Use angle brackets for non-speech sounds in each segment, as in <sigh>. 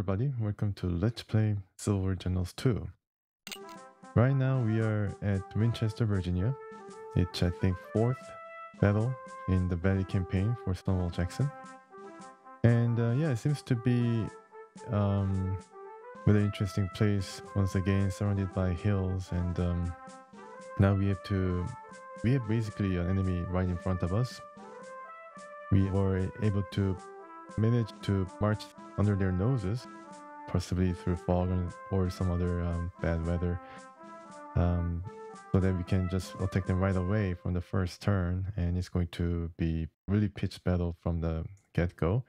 everybody, welcome to Let's Play Civil War Generals 2. Right now we are at Winchester, Virginia. It's I think fourth battle in the Valley campaign for Stonewall Jackson. And uh, yeah, it seems to be um, really interesting place once again surrounded by hills and um, now we have to we have basically an enemy right in front of us. We were able to manage to march under their noses, possibly through fog or some other um, bad weather, um, so that we can just attack them right away from the first turn. And it's going to be really pitched battle from the get go.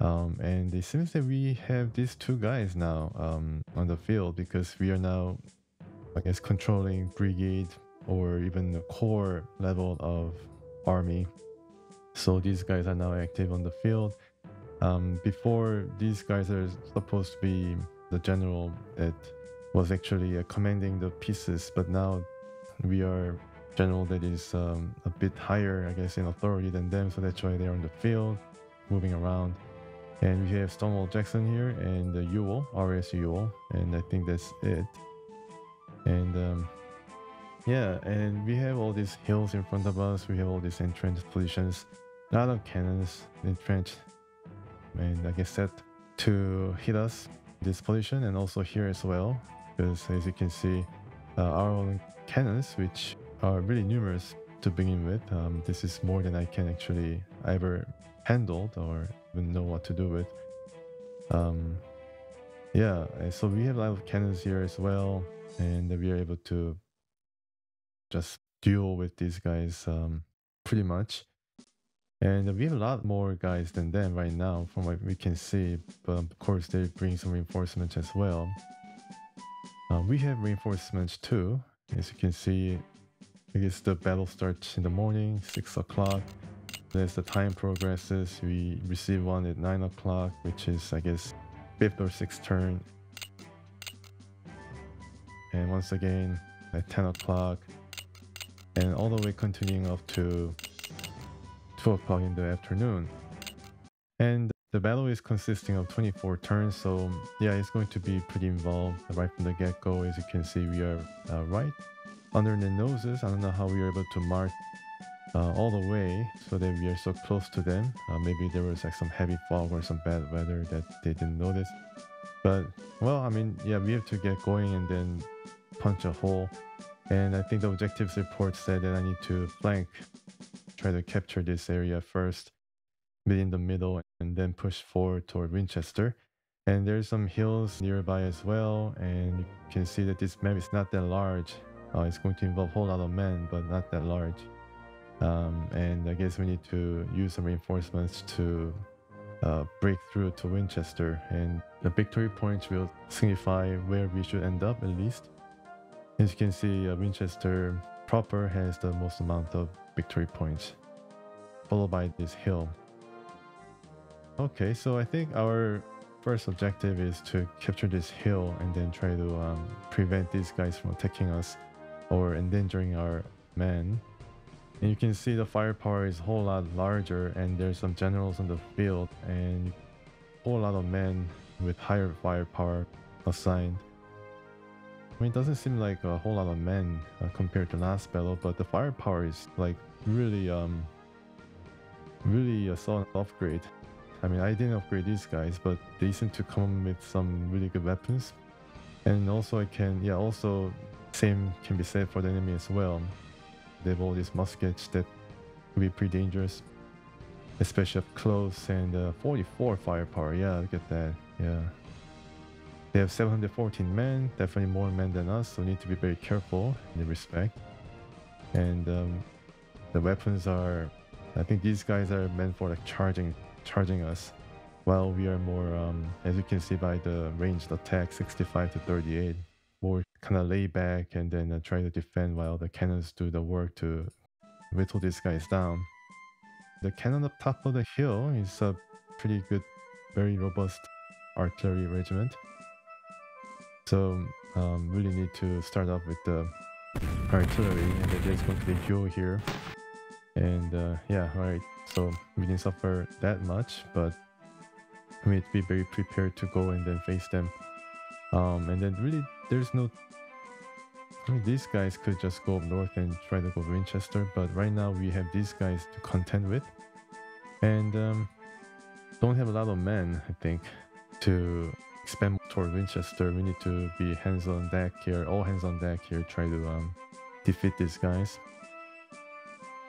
Um, and it seems that we have these two guys now um, on the field because we are now, I guess, controlling brigade or even the core level of army. So these guys are now active on the field. Um, before these guys are supposed to be the general that was actually uh, commanding the pieces, but now we are general that is um, a bit higher, I guess, in authority than them. So that's why they're on the field, moving around. And we have Stonewall Jackson here and uh, Ewell, RS Ewell, and I think that's it. And um, yeah, and we have all these hills in front of us. We have all these entrenched positions, a lot of cannons entrenched and I guess set to hit us this position and also here as well. Because as you can see uh, our cannons which are really numerous to begin with um, this is more than I can actually ever handle or even know what to do with. Um, yeah so we have a lot of cannons here as well and we are able to just duel with these guys um, pretty much and we have a lot more guys than them right now, from what we can see. But of course, they bring some reinforcements as well. Uh, we have reinforcements too. As you can see, I guess the battle starts in the morning, 6 o'clock. As the time progresses, we receive one at 9 o'clock, which is, I guess, 5th or 6th turn. And once again, at 10 o'clock. And all the way continuing up to 2 o'clock in the afternoon. And the battle is consisting of 24 turns, so yeah, it's going to be pretty involved right from the get-go. As you can see, we are uh, right under the noses. I don't know how we are able to march uh, all the way so that we are so close to them. Uh, maybe there was like some heavy fog or some bad weather that they didn't notice. But well, I mean, yeah, we have to get going and then punch a hole. And I think the objectives report said that I need to flank try to capture this area first, be in the middle, and then push forward toward Winchester. And there's some hills nearby as well, and you can see that this map is not that large. Uh, it's going to involve a whole lot of men, but not that large. Um, and I guess we need to use some reinforcements to uh, break through to Winchester. And the victory points will signify where we should end up at least. As you can see, uh, Winchester proper has the most amount of victory points, followed by this hill. Okay, so I think our first objective is to capture this hill and then try to um, prevent these guys from attacking us or endangering our men. And you can see the firepower is a whole lot larger and there's some generals on the field and a whole lot of men with higher firepower assigned. I mean, it doesn't seem like a whole lot of men uh, compared to last battle, but the firepower is like really, um, really a solid upgrade. I mean, I didn't upgrade these guys, but they seem to come with some really good weapons. And also I can, yeah, also same can be said for the enemy as well. They have all these muskets that could be pretty dangerous, especially up close and uh, 44 firepower. Yeah, look at that. Yeah. They have 714 men, definitely more men than us, so we need to be very careful in respect. And um, the weapons are, I think these guys are meant for like charging, charging us, while we are more, um, as you can see by the ranged attack, 65 to 38, more kind of lay back and then uh, try to defend while the cannons do the work to whittle these guys down. The cannon up top of the hill is a pretty good, very robust artillery regiment. So um, really need to start off with the artillery and then there's going to be fuel here. And uh, yeah, alright, so we didn't suffer that much, but we need to be very prepared to go and then face them. Um, and then really, there's no. I mean, these guys could just go up north and try to go to Winchester, but right now we have these guys to contend with, and um, don't have a lot of men, I think, to expand toward Winchester. We need to be hands on deck here, all hands on deck here, try to um, defeat these guys.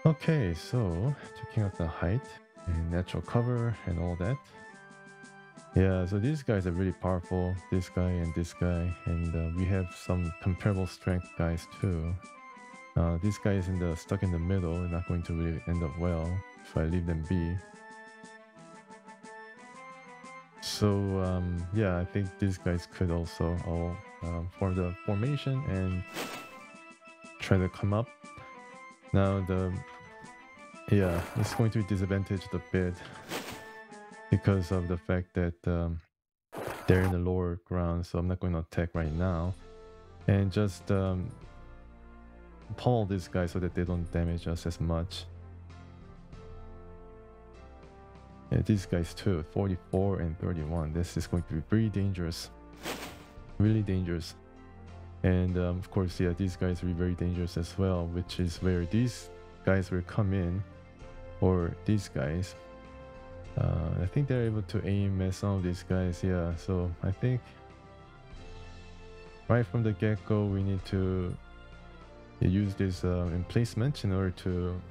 Okay, so checking out the height and natural cover and all that. Yeah, so these guys are really powerful. This guy and this guy, and uh, we have some comparable strength guys too. Uh, this guy is in the stuck in the middle, not going to really end up well if I leave them be. So um, yeah, I think these guys could also all um, form the formation and try to come up. Now the yeah, it's going to be disadvantaged a bit because of the fact that um, they're in the lower ground, so I'm not going to attack right now. And just um, pummel these guys so that they don't damage us as much. Yeah, these guys too, 44 and 31. This is going to be very dangerous. Really dangerous. And um, of course, yeah, these guys will be very dangerous as well, which is where these guys will come in, or these guys. Uh, I think they're able to aim at some of these guys, yeah. So I think right from the get-go, we need to use this uh, emplacement in order to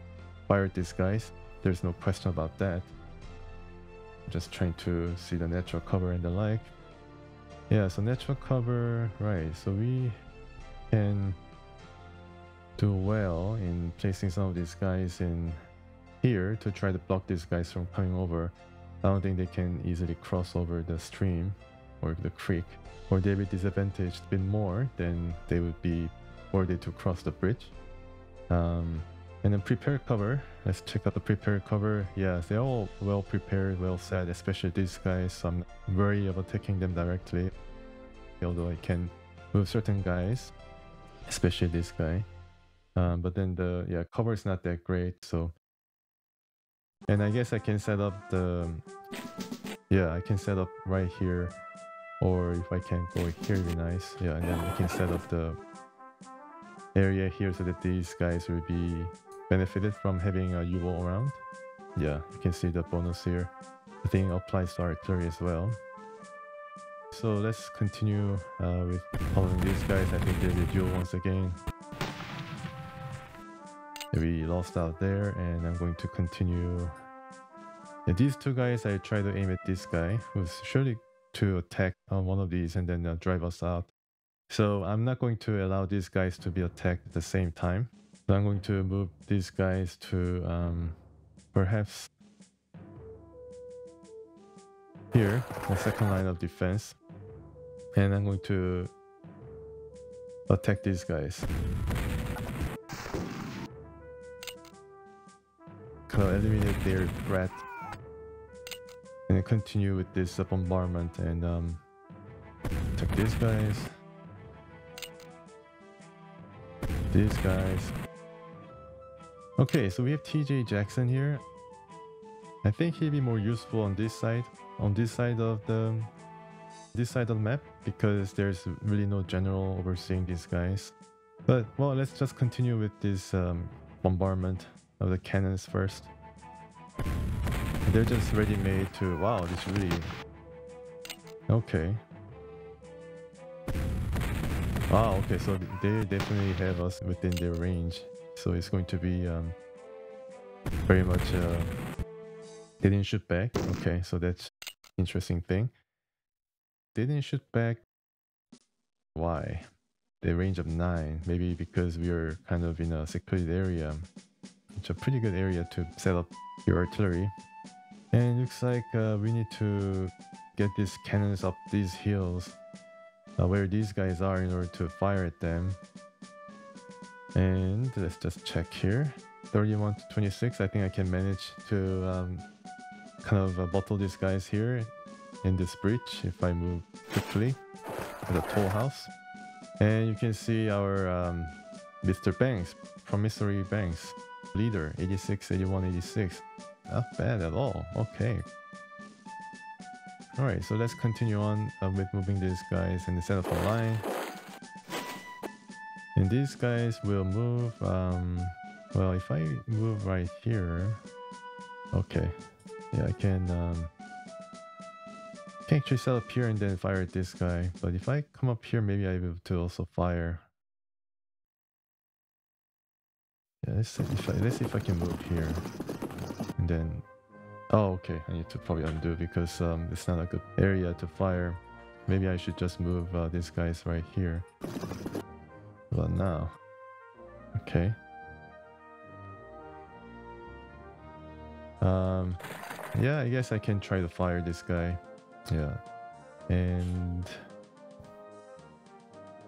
fire these guys. There's no question about that. Just trying to see the natural cover and the like. Yeah, so natural cover, right. So we can do well in placing some of these guys in here to try to block these guys from coming over. I don't think they can easily cross over the stream or the creek, or they'll be disadvantaged a bit more than they would be were they to cross the bridge. Um, and then prepare cover. Let's check out the prepare cover. Yeah, they're all well prepared, well set, especially these guys. So I'm worried about taking them directly. Although I can move certain guys, especially this guy. Um, but then the yeah cover is not that great. So and I guess I can set up the yeah I can set up right here, or if I can go here, be nice. Yeah, and then I can set up the area here so that these guys will be benefited from having a Ewell around. Yeah, you can see the bonus here. The thing applies to artillery as well. So let's continue uh, with following these guys. I think they'll be duel once again. We lost out there and I'm going to continue. Yeah, these two guys, I try to aim at this guy who's surely to attack on one of these and then uh, drive us out. So I'm not going to allow these guys to be attacked at the same time. So I'm going to move these guys to um, perhaps here, the second line of defense. And I'm going to attack these guys. Of eliminate their threat. And continue with this bombardment and um, attack these guys. These guys. Okay, so we have TJ Jackson here. I think he'd be more useful on this side, on this side of the this side of the map because there's really no general overseeing these guys. But well, let's just continue with this um, bombardment of the cannons first. They're just ready made to wow, this really okay. Wow, okay, so they definitely have us within their range. So it's going to be um, very much uh, they didn't shoot back. Okay, so that's interesting thing. They didn't shoot back. Why? The range of nine. Maybe because we are kind of in a secluded area. It's a pretty good area to set up your artillery. And it looks like uh, we need to get these cannons up these hills uh, where these guys are in order to fire at them. And let's just check here. 31 to 26, I think I can manage to um, kind of uh, bottle these guys here in this breach if I move quickly to the toll house. And you can see our um, Mr. Banks, Promissory Banks, leader, 86, 81, 86. Not bad at all. Okay. Alright, so let's continue on uh, with moving these guys and set up a line. And these guys will move, um, well, if I move right here, okay, yeah, I can, um, can actually set up here and then fire at this guy. But if I come up here, maybe I'll be able to also fire. Yeah, let's see if I, let's see if I can move here. And then, oh, okay, I need to probably undo because um, it's not a good area to fire. Maybe I should just move uh, these guys right here. Now, okay. Um, yeah, I guess I can try to fire this guy. Yeah. And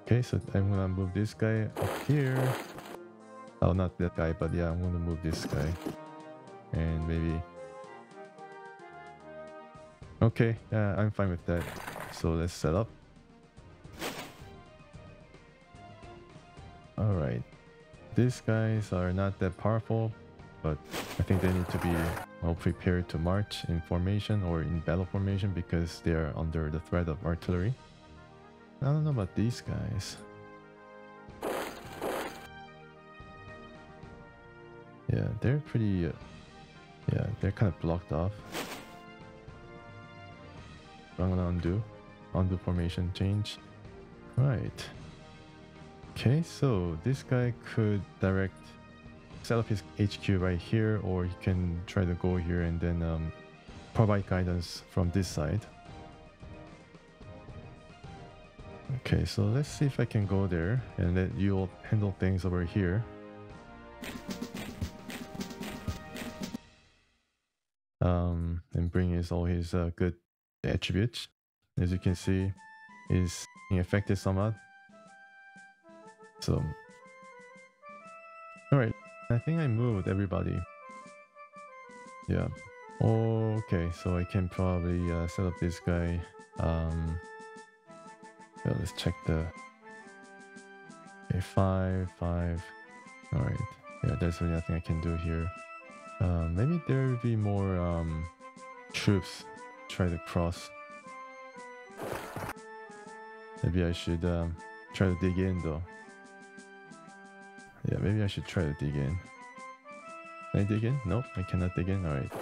okay, so I'm gonna move this guy up here. Oh, not that guy, but yeah, I'm gonna move this guy. And maybe. Okay, yeah, I'm fine with that. So let's set up. These guys are not that powerful, but I think they need to be well prepared to march in formation or in battle formation because they are under the threat of artillery. I don't know about these guys. Yeah, they're pretty... Uh, yeah, they're kind of blocked off. I'm gonna undo. Undo formation change. Right. Okay, so this guy could direct set up his HQ right here, or he can try to go here and then um, provide guidance from this side. Okay, so let's see if I can go there and let you handle things over here. Um, and bring his all his uh, good attributes. As you can see, being affected somewhat. So, all right, I think I moved everybody. Yeah. Okay, so I can probably uh, set up this guy. Um, well, let's check the. Okay, five, five. All right. Yeah, there's really nothing I can do here. Um, maybe there will be more um, troops try to cross. Maybe I should um, try to dig in though. Yeah, maybe I should try to dig in. Can I dig in? Nope, I cannot dig in. Alright.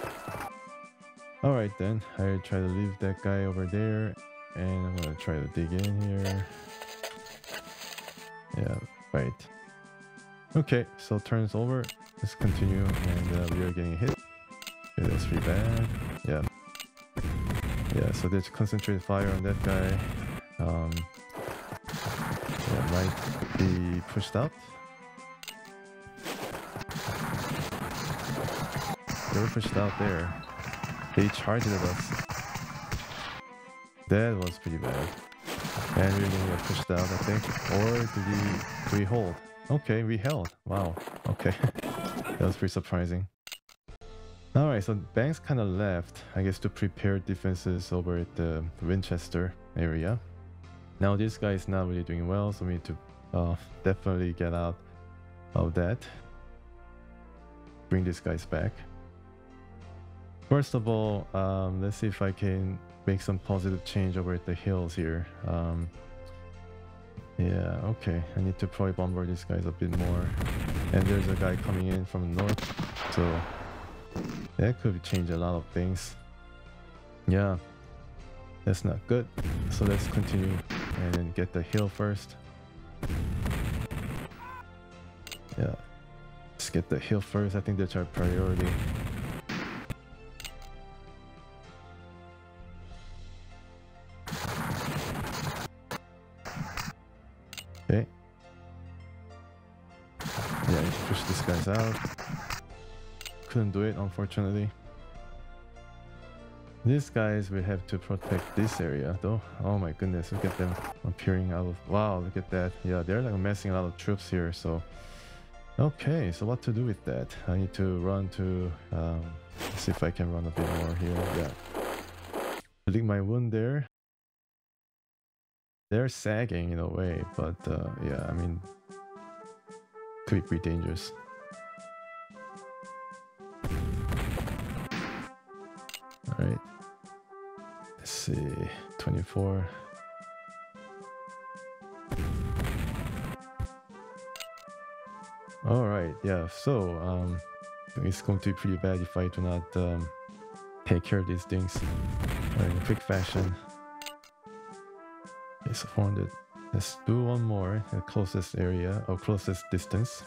Alright then, I'll try to leave that guy over there. And I'm gonna try to dig in here. Yeah, right. Okay, so turns over. Let's continue. And uh, we are getting hit. Okay, that's pretty bad. Yeah. Yeah, so there's concentrated fire on that guy. Um, yeah, might be pushed out. Pushed out there. They charged at us. That was pretty bad. And we got pushed out, I think. Or did we, we hold? Okay, we held. Wow. Okay. <laughs> that was pretty surprising. Alright, so Banks kind of left, I guess, to prepare defenses over at the Winchester area. Now this guy is not really doing well, so we need to uh, definitely get out of that. Bring these guys back. First of all, um, let's see if I can make some positive change over at the hills here. Um, yeah, okay. I need to probably bombard these guys a bit more. And there's a guy coming in from the north. So that could change a lot of things. Yeah, that's not good. So let's continue and get the hill first. Yeah, let's get the hill first. I think that's our priority. Guys out. Couldn't do it, unfortunately. These guys will have to protect this area though. Oh my goodness, look at them appearing out of... Wow, look at that. Yeah, they're like messing a lot of troops here, so... Okay, so what to do with that? I need to run to... Um, see if I can run a bit more here. Yeah. Lick my wound there they're sagging in a way, but uh, yeah, I mean, could be pretty dangerous. Right, let's see, 24. All right, yeah. So um, it's going to be pretty bad if I do not um, take care of these things in a quick fashion. So 400. Let's do one more, the closest area or closest distance.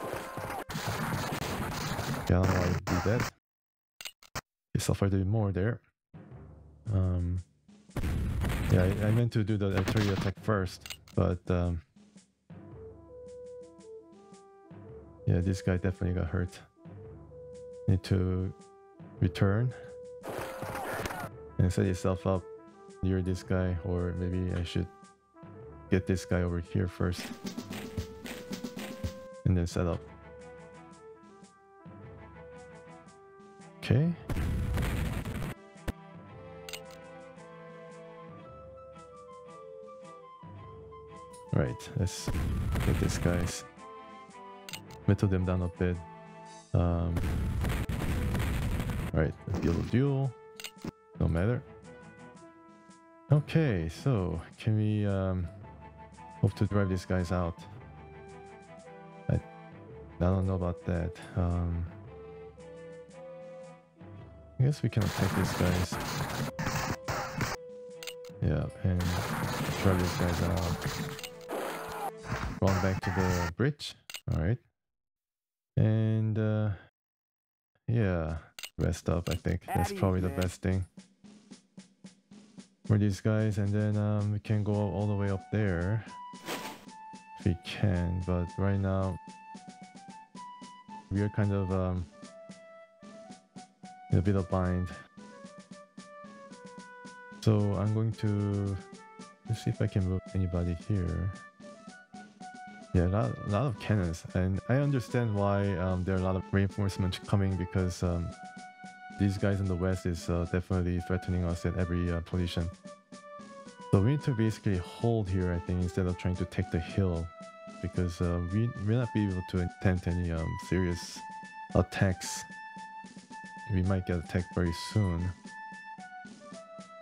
Yeah, I don't do that. Okay, so far did more there. Um, yeah, I, I, meant to do the artillery attack first, but um, yeah, this guy definitely got hurt. Need to return and set yourself up near this guy, or maybe I should get this guy over here first and then set up. Okay. Right, let's get these guys. Whittle them down a bit. Um, right, deal duel. No matter. Okay, so can we um, hope to drive these guys out? I, I don't know about that. Um, I guess we can attack these guys. Yeah, and drive these guys out. Run back to the bridge. Alright. And uh yeah, rest up I think. That's probably the best thing. For these guys and then um we can go all the way up there. If we can, but right now we are kind of um in a bit of bind. So I'm going to let's see if I can move anybody here. Yeah, a lot, a lot of cannons, and I understand why um, there are a lot of reinforcements coming because um, these guys in the west is uh, definitely threatening us at every uh, position. So we need to basically hold here, I think, instead of trying to take the hill, because uh, we may not be able to attempt any um, serious attacks. We might get attacked very soon.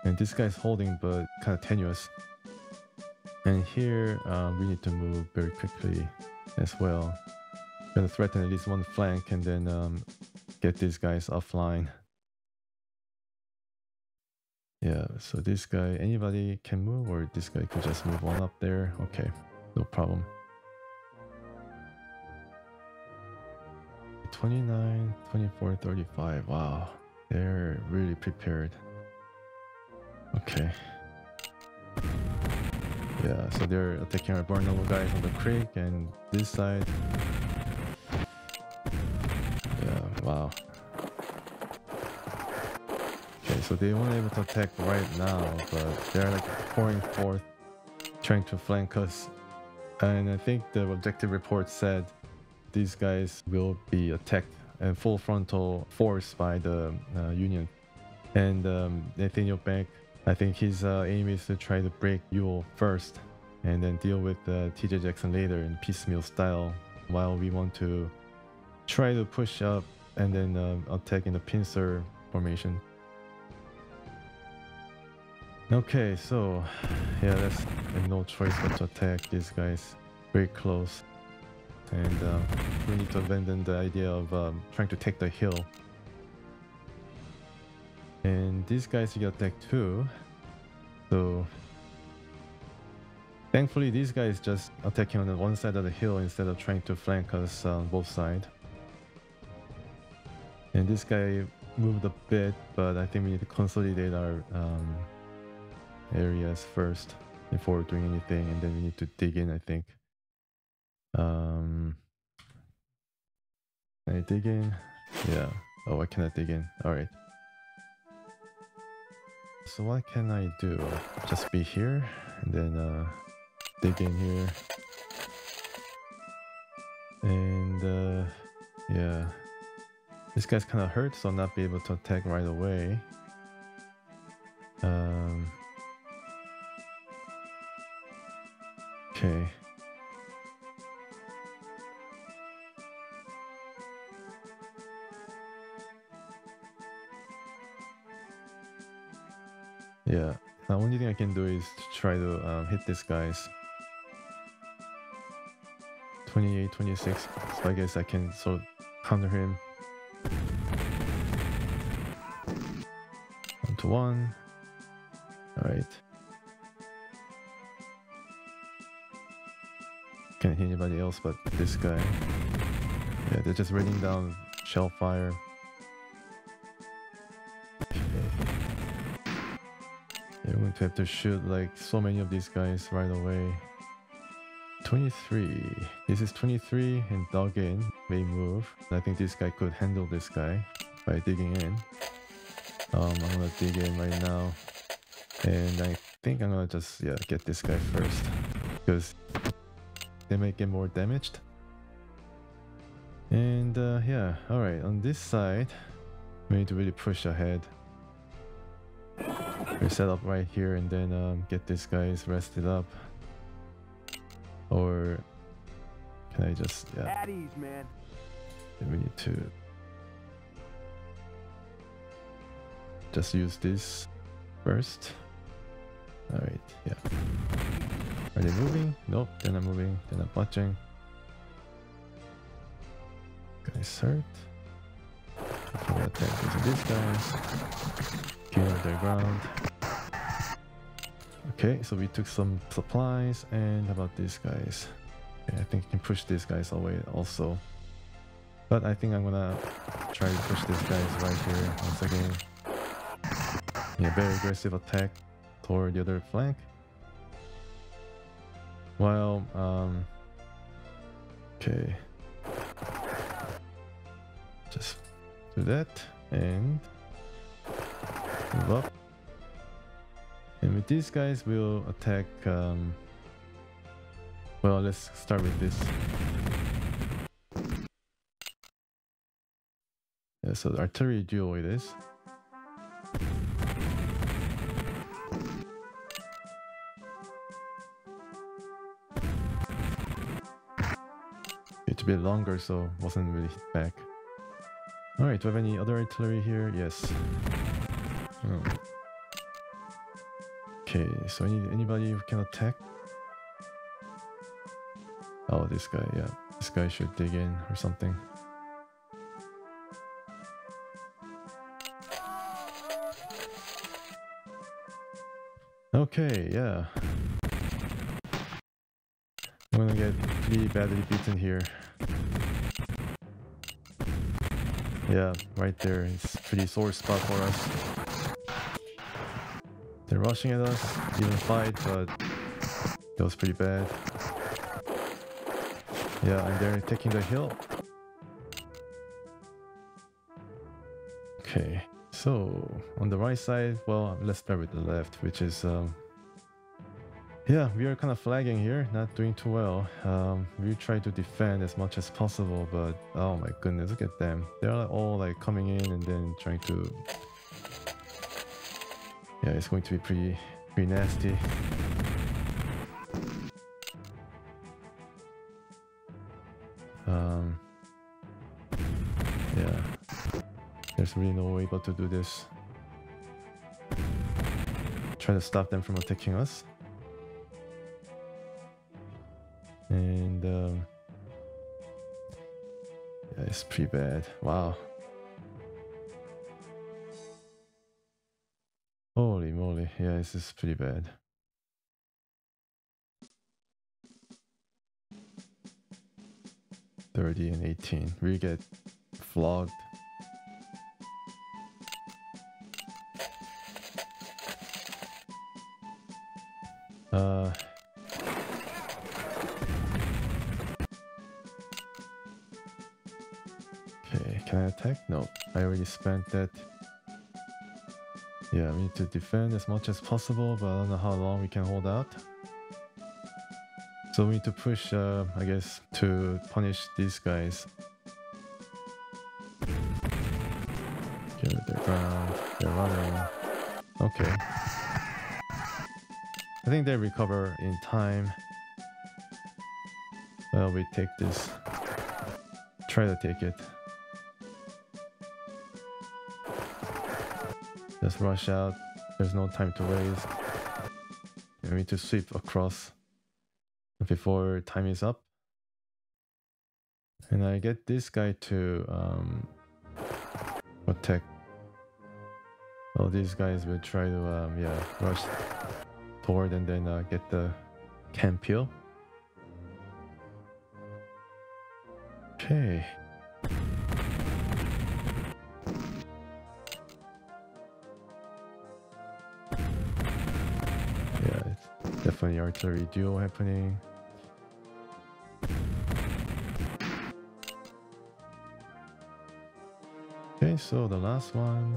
And this guy's holding, but kind of tenuous. And here uh, we need to move very quickly as well. Gonna threaten at least one flank and then um, get these guys offline. Yeah, so this guy, anybody can move or this guy could just move on up there. Okay, no problem. 29, 24, 35. Wow, they're really prepared. Okay. Yeah, so they're attacking our vulnerable guys on the creek and this side. Yeah, wow. Okay, so they weren't able to attack right now, but they're like pouring forth, trying to flank us. And I think the objective report said these guys will be attacked and full frontal force by the uh, Union. And um, Nathaniel Bank I think his uh, aim is to try to break Ewell first and then deal with uh, TJ Jackson later in piecemeal style while we want to try to push up and then uh, attack in the pincer formation. Okay, so yeah, that's no choice but to attack these guys very close. And uh, we need to abandon the idea of um, trying to take the hill and these guys get attacked too. So thankfully these guys just attacking on the one side of the hill instead of trying to flank us on both sides. And this guy moved a bit, but I think we need to consolidate our um, areas first before doing anything, and then we need to dig in, I think. Um, I dig in? Yeah. Oh, I cannot dig in. All right. So what can I do? Just be here and then uh, dig in here. And uh, yeah, this guy's kind of hurt, so I'll not be able to attack right away. Um, okay. The only thing I can do is to try to um, hit these guys. 28, 26. So I guess I can sort of counter him. One to one. Alright. Can't hit anybody else but this guy. Yeah, they're just raining down shell fire. Going to have to shoot like so many of these guys right away. 23. This is 23 and dug in. They move. I think this guy could handle this guy by digging in. Um, I'm gonna dig in right now. And I think I'm gonna just yeah get this guy first. Because they may get more damaged. And uh, yeah, alright, on this side, we need to really push ahead. We set up right here and then um, get these guys rested up. Or can I just, yeah. At ease, man. We need to just use this first. Alright, yeah. Are they moving? Nope, they're not moving. They're not watching. Guys hurt. Okay, attack into these guys. Kill their ground. Okay, so we took some supplies, and how about these guys? Okay, I think we can push these guys away also. But I think I'm gonna try to push these guys right here once again. Yeah, very aggressive attack toward the other flank. Well, um, okay. Just do that and move up. And with these guys, we'll attack. Um, well, let's start with this. Yeah, so the artillery duel it is. It's a bit longer, so wasn't really hit back. Alright, do I have any other artillery here? Yes. Oh. Okay, so any, anybody who can attack? Oh, this guy, yeah. This guy should dig in or something. Okay, yeah. I'm gonna get pretty badly beaten here. Yeah, right there. It's pretty sore spot for us. They're rushing at us, even fight, but that was pretty bad. Yeah, and they're taking the hill. Okay, so on the right side, well, let's start with the left, which is um, yeah, we are kind of flagging here, not doing too well. Um, we try to defend as much as possible, but oh my goodness, look at them. They're all like coming in and then trying to... Yeah, it's going to be pretty, pretty nasty. Um, yeah, there's really no way but to do this. Try to stop them from attacking us. And um, yeah, it's pretty bad. Wow. Moly. Yeah, this is pretty bad. Thirty and eighteen. We get flogged. Uh Okay, can I attack? No, I already spent that. Yeah, we need to defend as much as possible, but I don't know how long we can hold out. So we need to push, uh, I guess, to punish these guys. Rid their ground. They're running. Okay. I think they recover in time. Well, we take this. Try to take it. Just rush out. There's no time to waste. I need to sweep across before time is up. And I get this guy to um, protect. All these guys will try to um, yeah rush toward and then uh, get the Camp Hill. Okay. Definitely artillery duo happening. Okay, so the last one.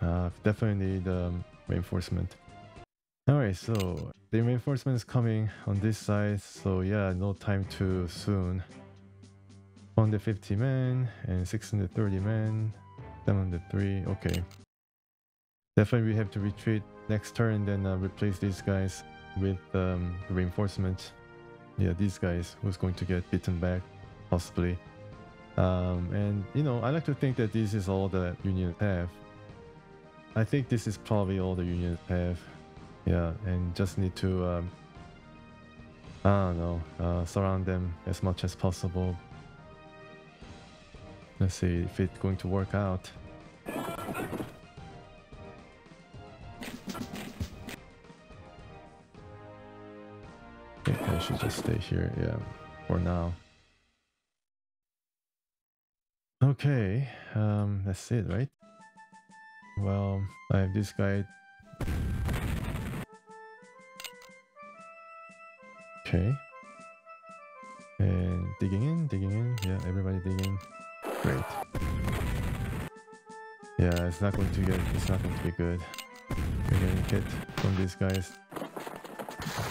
Uh, definitely need um, reinforcement. Alright, so the reinforcement is coming on this side, so yeah, no time too soon. 150 men and 630 men, 703, okay. Definitely we have to retreat next turn, then uh, replace these guys with um, reinforcement. Yeah, these guys who's going to get beaten back, possibly. Um, and you know, I like to think that this is all the unions have. I think this is probably all the unions have. Yeah, and just need to, um, I don't know, uh, surround them as much as possible. Let's see if it's going to work out. Should just stay here, yeah, for now. Okay, um, that's it, right? Well, I have this guy. Okay. And digging in, digging in. Yeah, everybody digging. Great. Yeah, it's not going to get, it's not going to be good. We're gonna get from these guys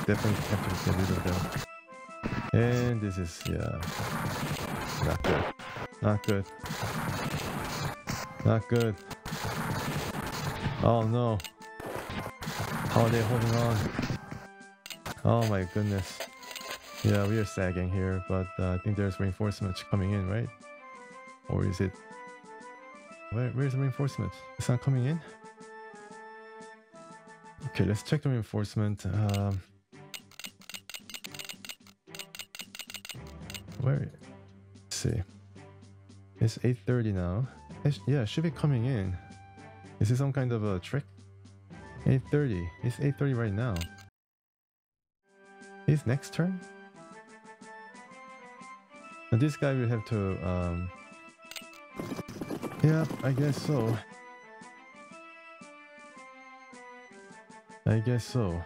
definitely have to get rid of them. And this is, yeah, not good. Not good. Not good. Oh no. How are they holding on? Oh my goodness. Yeah, we are sagging here, but uh, I think there's reinforcements coming in, right? Or is it... Where, where's the reinforcement? It's not coming in? Okay, let's check the reinforcement. Um, where? Let's see. It's 8.30 now. It's, yeah, it should be coming in. Is this some kind of a trick? 8.30. It's 8.30 right now. His next turn? And this guy will have to, um... Yeah, I guess so. I guess so.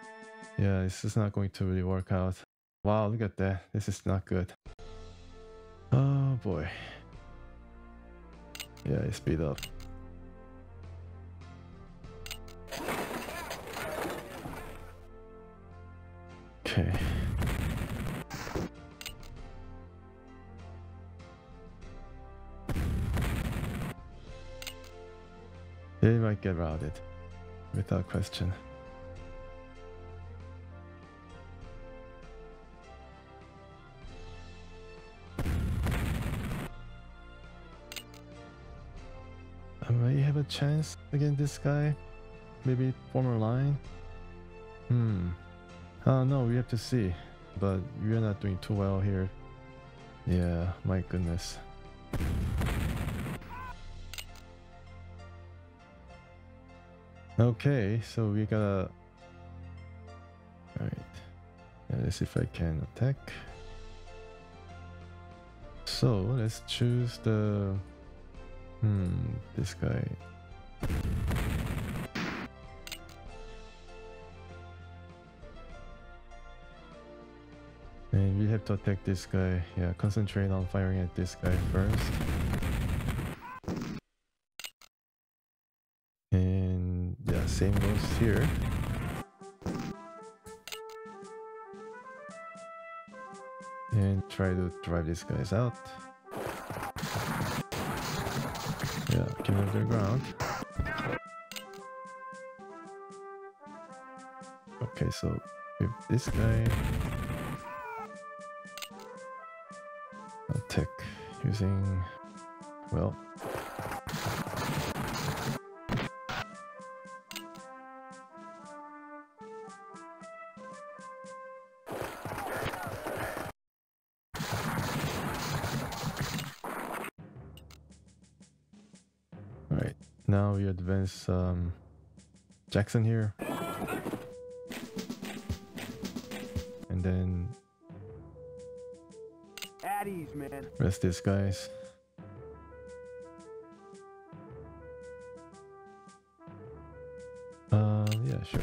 Yeah, this is not going to really work out. Wow, look at that. This is not good. Oh boy. Yeah, speed up. Okay. They might get routed, without question. Chance against this guy. Maybe form a line. Hmm. Oh no, we have to see. But we are not doing too well here. Yeah, my goodness. Okay, so we gotta... Alright. Let's see if I can attack. So, let's choose the... Hmm, this guy. And we have to attack this guy. Yeah, concentrate on firing at this guy first. And yeah, same goes here. And try to drive these guys out. Yeah, get off the ground. Okay, so if this guy... Attack using... Well... All right, Now we advance um, Jackson here. And then At ease, man. rest this, guys. Uh, yeah, sure.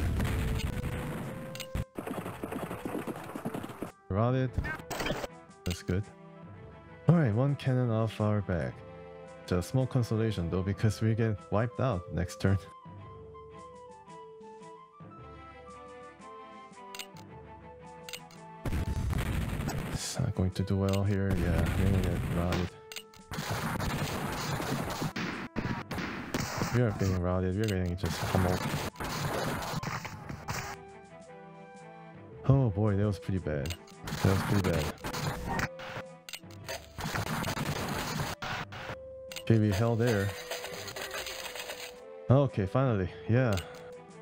Got it. That's good. Alright, one cannon off our back. Just small consolation though, because we get wiped out next turn. <laughs> going to do well here. Yeah, we're gonna get routed. We are getting routed. We're getting just pummeled. Oh boy, that was pretty bad. That was pretty bad. We held there. Okay, finally, yeah.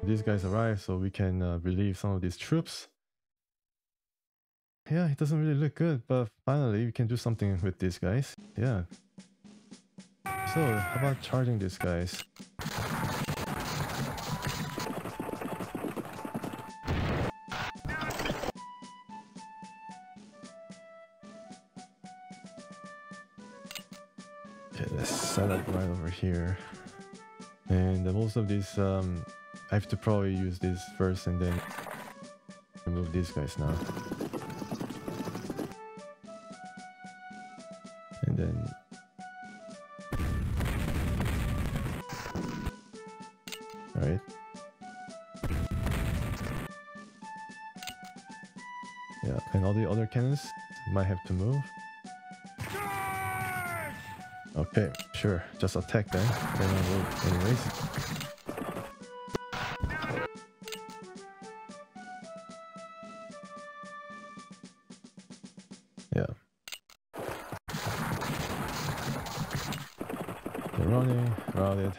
These guys arrive so we can uh, relieve some of these troops. Yeah, it doesn't really look good, but finally we can do something with these guys. Yeah. So, how about charging these guys? Okay, let's set up right over here. And most of these, um, I have to probably use this first and then remove these guys now. Might have to move. Okay, sure. Just attack them. Then I'll anyways. Yeah. Running, routed.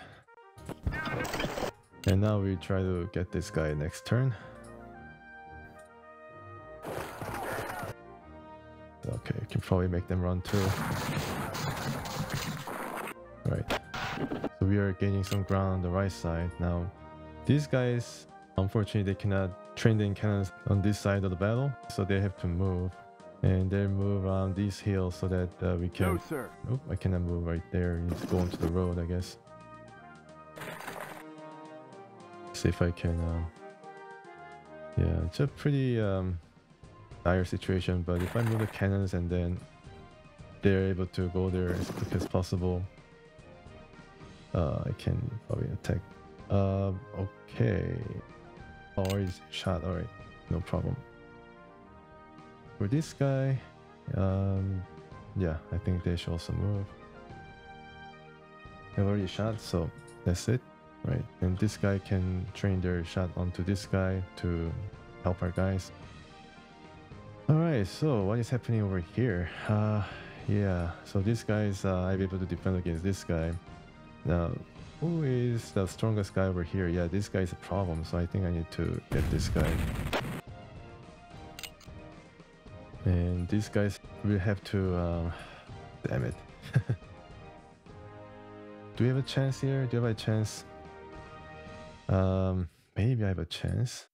And now we try to get this guy next turn. Probably make them run too. Right. So we are gaining some ground on the right side. Now, these guys, unfortunately, they cannot train the cannons on this side of the battle, so they have to move. And they move around these hills so that uh, we can... No, sir. Nope, I cannot move right there. It's going to the road, I guess. See if I can... Um... Yeah, it's a pretty um, dire situation, but if I move the cannons and then they're able to go there as quick as possible, uh, I can probably attack. Uh, okay. Already shot, alright. No problem. For this guy, um, yeah, I think they should also move. I've already shot, so that's it, right? And this guy can train their shot onto this guy to help our guys. Alright, so what is happening over here? Uh, yeah, so this guy is uh, I'm able to defend against this guy. Now, who is the strongest guy over here? Yeah, this guy is a problem, so I think I need to get this guy. And these guys will have to... Uh, damn it. <laughs> Do we have a chance here? Do you have a chance? Um, maybe I have a chance.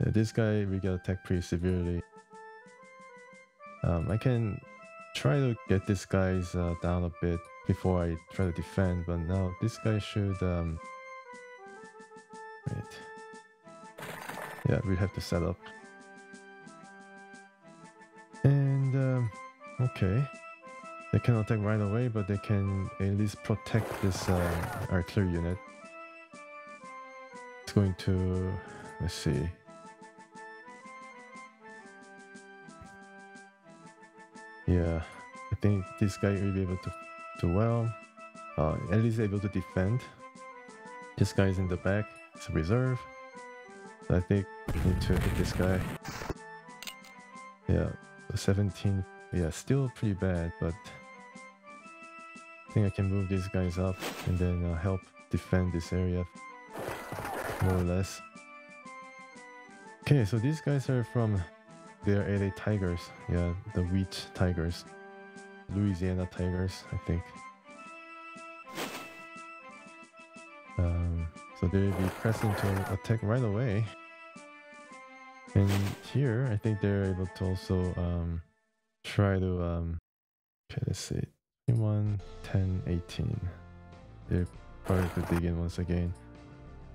Yeah, this guy we get attacked pretty severely. Um, I can try to get this guy's uh, down a bit before I try to defend, but now this guy should um, wait. Yeah, we have to set up. And um, okay, they can attack right away, but they can at least protect this uh, artillery unit. It's going to let's see. Yeah, I think this guy will be able to do well. Uh, at least able to defend. This guy is in the back. It's a reserve. So I think we need to hit this guy. Yeah, 17. Yeah, still pretty bad, but I think I can move these guys up and then uh, help defend this area more or less. Okay, so these guys are from they're LA Tigers. Yeah, the wheat tigers. Louisiana Tigers, I think. Um, so they'll be pressing to attack right away. And here, I think they're able to also um, try to, um, okay, let's see, 21, 10, 18. They're probably to dig in once again.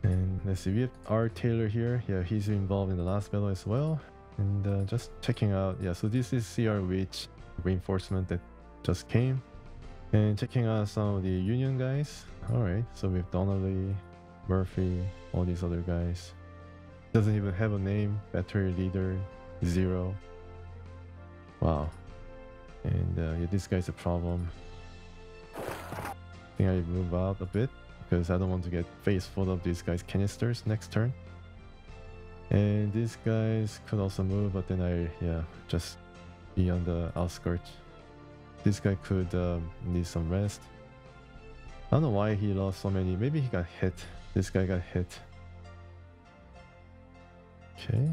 And let's see, we have R. Taylor here. Yeah, he's involved in the last battle as well. And uh, just checking out, yeah, so this is CR Witch reinforcement that just came. And checking out some of the Union guys. Alright, so we have Donnelly, Murphy, all these other guys. Doesn't even have a name, battery leader, zero. Wow. And uh, yeah, this guy's a problem. I think I move out a bit because I don't want to get face full of these guys' canisters next turn. And these guys could also move, but then I, yeah, just be on the outskirts. This guy could um, need some rest. I don't know why he lost so many. Maybe he got hit. This guy got hit. Okay.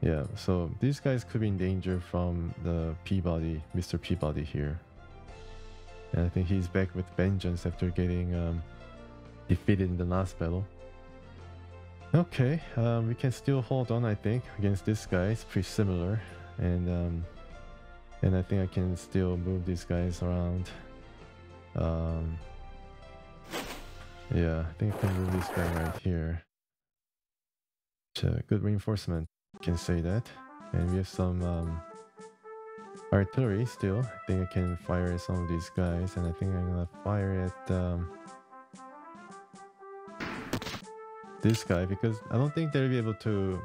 Yeah, so these guys could be in danger from the Peabody, Mr. Peabody here. And I think he's back with vengeance after getting um, defeated in the last battle. Okay, um, we can still hold on, I think, against this guy. It's pretty similar. And um, and I think I can still move these guys around. Um, yeah, I think I can move this guy right here. good reinforcement, can say that. And we have some um, artillery still. I think I can fire at some of these guys, and I think I'm gonna fire at this guy because I don't think they'll be able to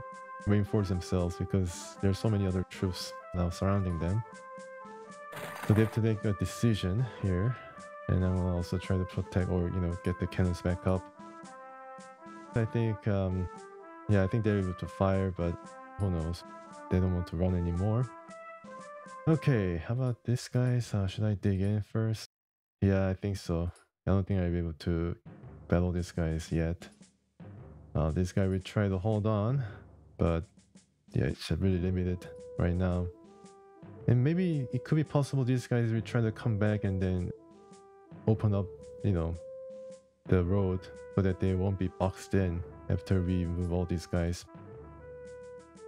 reinforce themselves because there's so many other troops now surrounding them. So they have to make a decision here, and I'm gonna also try to protect or you know get the cannons back up. I think, um, yeah, I think they're able to fire, but who knows? They don't want to run anymore. Okay, how about this guys? Uh, should I dig in first? Yeah, I think so. I don't think I'll be able to battle these guys yet. Uh, this guy will try to hold on, but yeah, it's really limited right now. And maybe it could be possible these guys will try to come back and then open up, you know, the road so that they won't be boxed in after we move all these guys.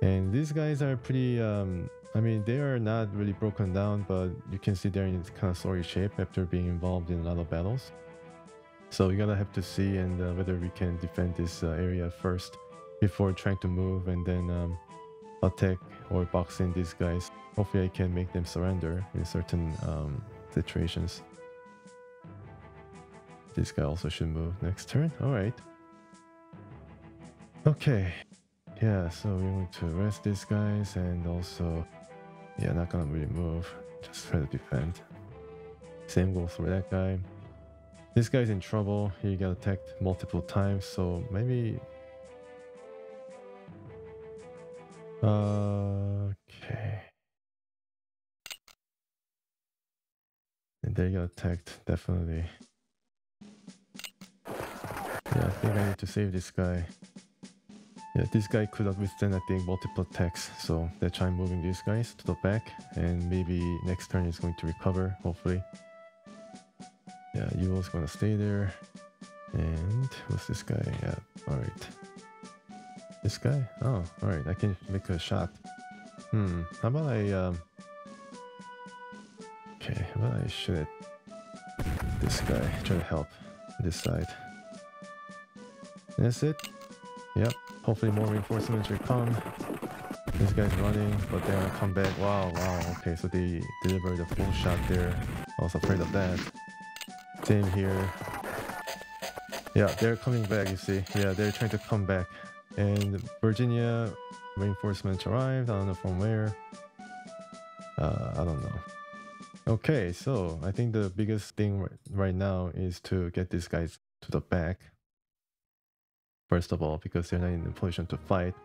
And these guys are pretty um, I mean, they are not really broken down, but you can see they're in kind of sorry shape after being involved in a lot of battles. So we gotta have to see and uh, whether we can defend this uh, area first before trying to move and then um, attack or box in these guys. Hopefully I can make them surrender in certain um, situations. This guy also should move next turn. Alright. Okay. Yeah, so we're going to arrest these guys and also yeah, not gonna really move. Just try to defend. Same goes for that guy. This guy's in trouble. He got attacked multiple times, so maybe... okay. And they got attacked, definitely. Yeah, I think I need to save this guy. Yeah, this guy could have withstand, I think, multiple attacks. So why I'm moving these guys to the back. And maybe next turn is going to recover, hopefully. Yeah, you Ewell's gonna stay there. And what's this guy at? Alright. This guy? Oh, alright, I can make a shot. Hmm, how about I, um... Okay, how about I shoot at this guy, try to help this side. That's it? Yep, Hopefully more reinforcements will come. This guy's running, but they're gonna come back. Wow, wow, okay, so they delivered a full shot there. I was afraid of that. Same here. Yeah, they're coming back, you see. Yeah, they're trying to come back. And Virginia reinforcements arrived. I don't know from where. Uh, I don't know. Okay, so I think the biggest thing right now is to get these guys to the back first of all, because they're not in a position to fight.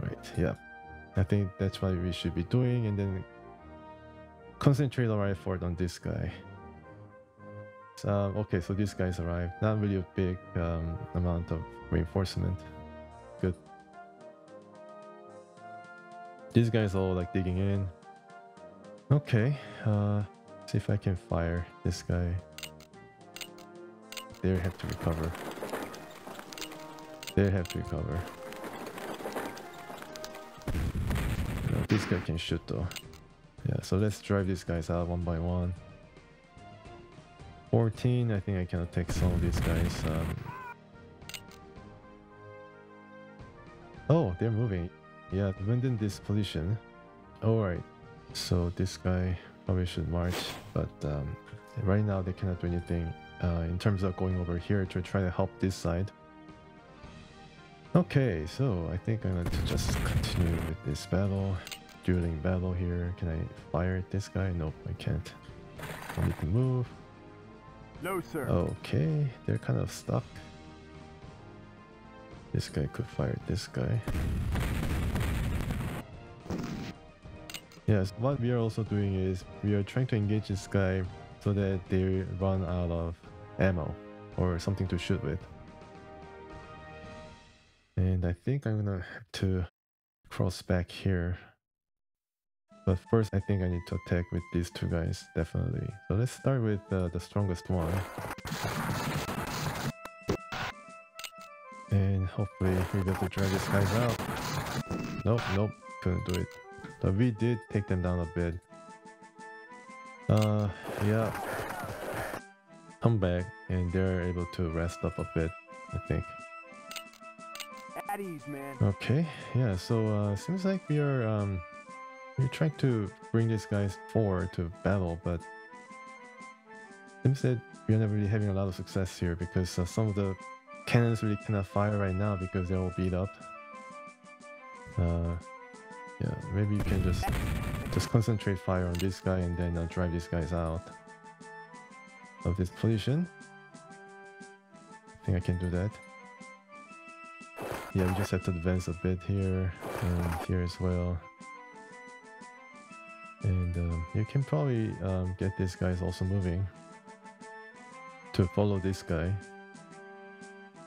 Right, yeah. I think that's what we should be doing, and then concentrate our effort on this guy. So, okay, so these guys arrived. Not really a big um, amount of reinforcement. Good. These guys all like digging in. Okay, uh, see if I can fire this guy. They have to recover. They have to recover. No, this guy can shoot though. Yeah, so let's drive these guys out one by one. 14, I think I can attack some of these guys. Um, oh, they're moving. Yeah, abandon this position. Alright, so this guy probably should march, but um, right now they cannot do anything uh, in terms of going over here to try to help this side. Okay, so I think I'm going to just continue with this battle. Dueling battle here. Can I fire at this guy? Nope, I can't. I need to move. No, sir. Okay, they're kind of stuck. This guy could fire at this guy. Yes, what we are also doing is we are trying to engage this guy so that they run out of ammo or something to shoot with. And I think I'm gonna have to cross back here. But first, I think I need to attack with these two guys, definitely. So let's start with uh, the strongest one. And hopefully be able to drag these guys out. Nope, nope, couldn't do it. But we did take them down a bit. Uh, yeah. Come back and they're able to rest up a bit, I think. At ease, man. Okay, yeah, so uh, seems like we are um, we're trying to bring these guys forward to battle, but seems that we're not really having a lot of success here because uh, some of the cannons really cannot fire right now because they're all beat up. Uh, yeah, maybe you can just just concentrate fire on this guy and then uh, drive these guys out of this position. I think I can do that. Yeah, we just have to advance a bit here and here as well. And um, you can probably um, get these guys also moving to follow this guy.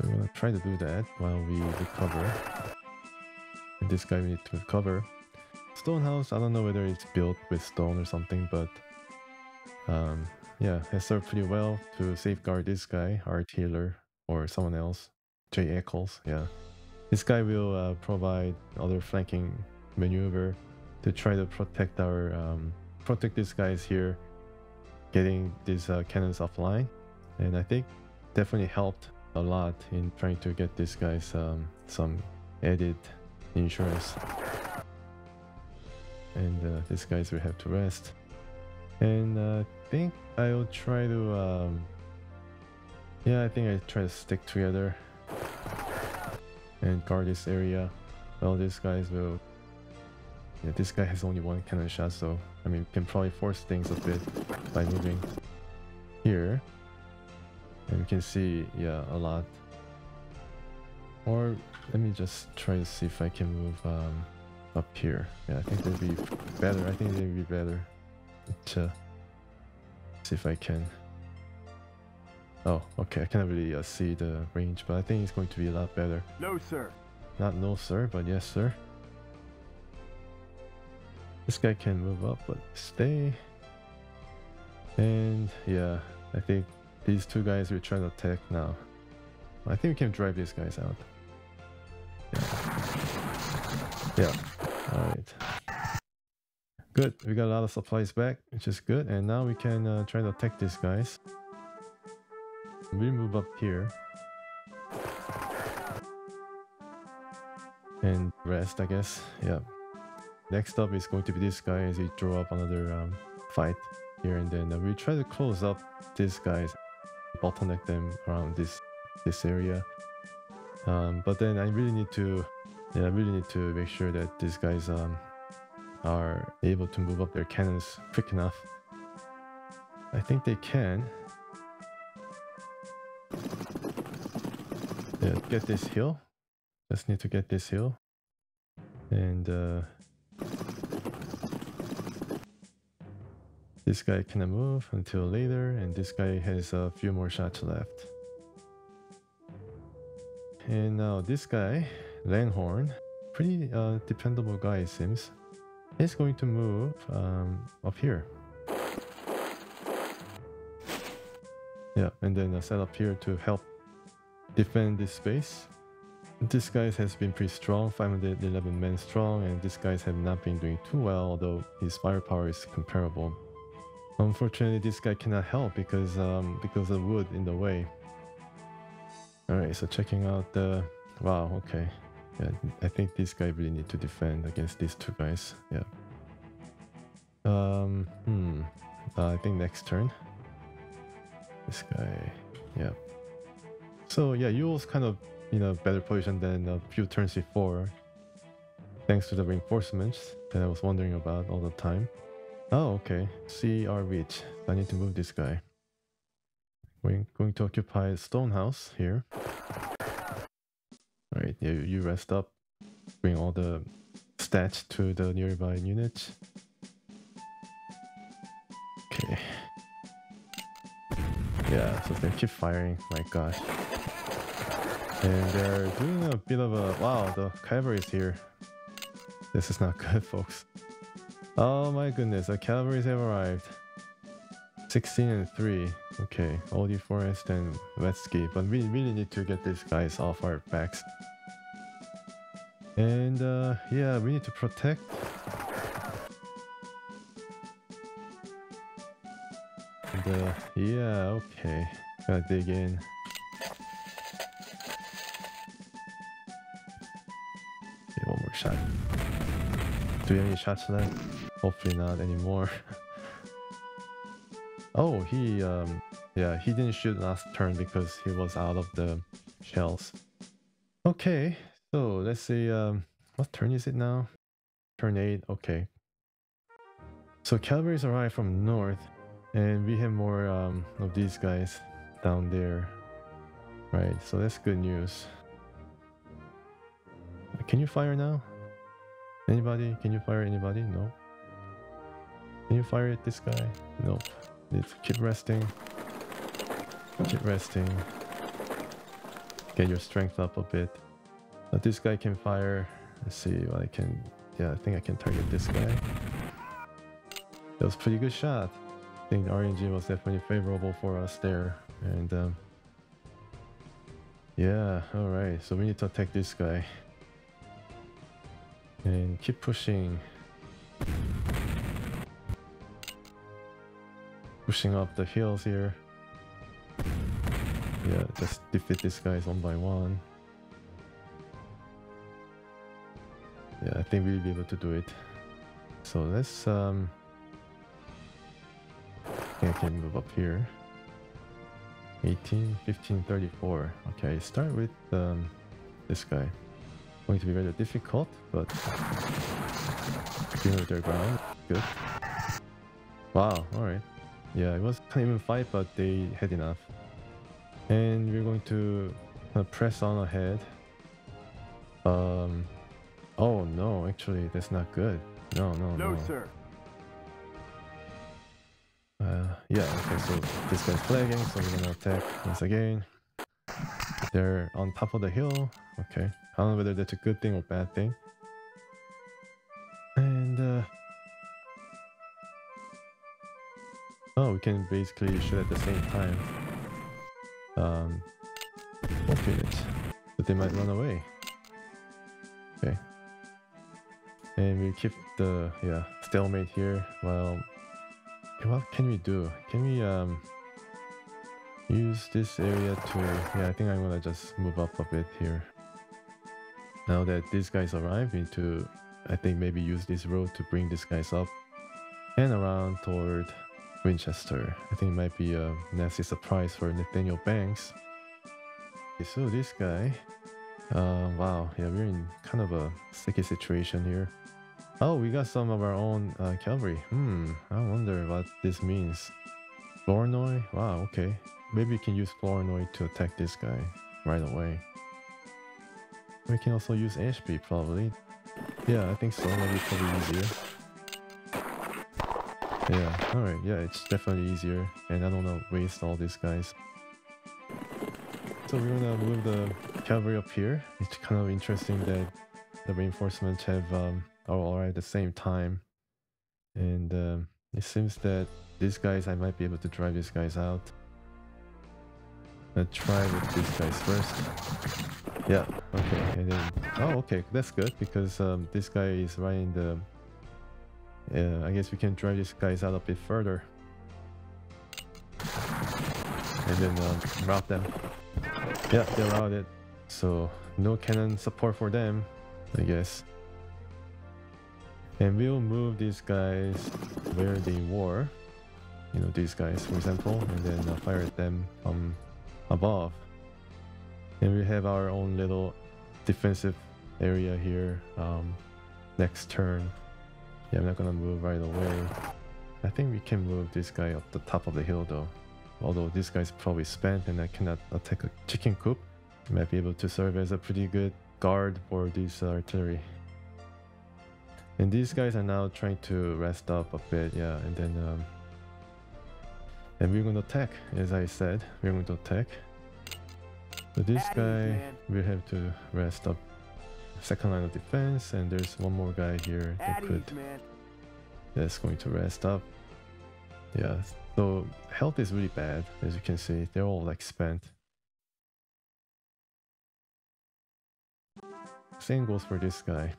We're gonna try to do that while we recover. And this guy we need to recover. Stone house, I don't know whether it's built with stone or something, but um, yeah, has served pretty well to safeguard this guy, our healer, or someone else. Jay Eccles, yeah. This guy will uh, provide other flanking maneuver to try to protect our um, protect these guys here, getting these uh, cannons offline, and I think definitely helped a lot in trying to get these guys um, some added insurance. And uh, these guys will have to rest. And uh, I think I'll try to, um, yeah, I think I try to stick together and guard this area. Well, these guys will yeah, this guy has only one cannon shot, so I mean, can probably force things a bit by moving here. And we can see, yeah, a lot. Or let me just try to see if I can move um, up here. Yeah, I think that'd be better. I think that'd be better to see if I can. Oh, okay. I can't really uh, see the range, but I think it's going to be a lot better. No, sir. Not no, sir, but yes, sir. This guy can move up, but stay. And yeah, I think these two guys we're trying to attack now. I think we can drive these guys out. Yeah. yeah. Alright. Good. We got a lot of supplies back, which is good. And now we can uh, try to attack these guys. We move up here. And rest, I guess. Yeah. Next up is going to be this guy as he draw up another um, fight here and then uh, we try to close up these guys, bottleneck them around this this area. Um, but then I really need to, yeah, I really need to make sure that these guys um, are able to move up their cannons quick enough. I think they can. Yeah, get this hill. Just need to get this hill. And uh, This guy cannot move until later, and this guy has a few more shots left. And now this guy, Langhorn, pretty uh, dependable guy it seems. is going to move um, up here. Yeah, and then uh, set up here to help defend this space. This guy has been pretty strong, 511 men strong, and these guys have not been doing too well, although his firepower is comparable. Unfortunately, this guy cannot help because um, because of wood in the way. All right, so checking out the wow. Okay, yeah, I think this guy really need to defend against these two guys. Yeah. Um. Hmm. Uh, I think next turn. This guy. Yeah. So yeah, Ewell's kind of in a better position than a few turns before, thanks to the reinforcements that I was wondering about all the time. Oh, okay. Reach. I need to move this guy. We're going to occupy stone house here. Alright, yeah, you rest up. Bring all the stats to the nearby units. Okay. Yeah, so they keep firing. My gosh. And they're doing a bit of a... Wow, the cavalry is here. This is not <laughs> good, folks. Oh my goodness, the cavalries have arrived. 16 and 3. Okay, Oldie Forest and Wetsky. But we really need to get these guys off our backs. And uh, yeah, we need to protect. And uh, yeah, okay. Gotta dig in. Okay, one more shot. Do we have any shots left? Hopefully not anymore. <laughs> oh, he, um, yeah, he didn't shoot last turn because he was out of the shells. Okay, so let's see, um, what turn is it now? Turn 8, okay. So cavalries arrived from north, and we have more um, of these guys down there. Right, so that's good news. Can you fire now? Anybody? Can you fire anybody? No. Can you fire at this guy? Nope. Need to keep resting. Keep resting. Get your strength up a bit. But this guy can fire. Let's see what I can... Yeah, I think I can target this guy. That was pretty good shot. I think RNG was definitely favorable for us there. And um, yeah, alright. So we need to attack this guy. And keep pushing. Pushing up the hills here. Yeah, just defeat these guys one by one. Yeah, I think we'll be able to do it. So let's um I I can move up here. 18, 15, 34. Okay, start with um, this guy. Going to be rather difficult, but dealing with their ground, good. Wow, alright. Yeah, it was kind of even fight, but they had enough. And we're going to of press on ahead. Um, oh no, actually that's not good. No, no, no. No, sir. Uh, yeah, okay, so this guy's flagging, so we're gonna attack once again. They're on top of the hill. Okay, I don't know whether that's a good thing or bad thing. Oh, we can basically shoot at the same time. Um... Both units. But they might run away. Okay. And we keep the, yeah, stalemate here Well, what can we do? Can we um use this area to yeah I think I'm gonna just move up a bit here. Now that these guys arrive, we need to I think maybe use this road to bring these guys up and around toward Winchester. I think it might be a nasty surprise for Nathaniel Banks. Okay, so this guy, uh, wow, yeah, we're in kind of a sticky situation here. Oh, we got some of our own uh, cavalry. Hmm, I wonder what this means. Flournoy? Wow, okay. Maybe we can use Flournoy to attack this guy right away. We can also use Ashby, probably. Yeah, I think so. Maybe probably easier. Yeah, alright. Yeah, it's definitely easier. And I don't want to waste all these guys. So we're gonna move the cavalry up here. It's kind of interesting that the reinforcements have um, are all at the same time. and um, it seems that these guys I might be able to drive these guys out. Let's try with these guys first. Yeah, okay, and then oh okay, that's good because um, this guy is right in the. Yeah, I guess we can drive these guys out a bit further, and then um, route them. Yeah, they're routed, so no cannon support for them, I guess. And we'll move these guys where they were. You know, these guys, for example, and then uh, fire at them from above. And we have our own little defensive area here um, next turn. Yeah, I'm not gonna move right away. I think we can move this guy up the top of the hill though. Although this guy's probably spent and I cannot attack a chicken coop. Might be able to serve as a pretty good guard for this artillery. And these guys are now trying to rest up a bit, yeah, and then um, and we're going to attack, as I said, we're going to attack. So this guy will have to rest up second line of defense, and there's one more guy here that At could that's going to rest up. Yeah, so health is really bad, as you can see. They're all like spent. Same goes for this guy.